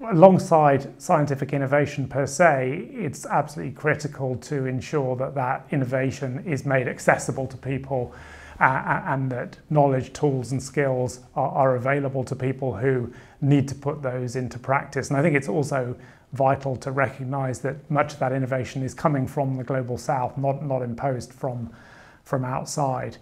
alongside scientific innovation per se, it's absolutely critical to ensure that that innovation is made accessible to people uh, uh, and that knowledge, tools, and skills are, are, available to people who need to put those into practice. And I think it's also vital to recognize that much of that innovation is coming from the global south, not, not imposed from, from outside.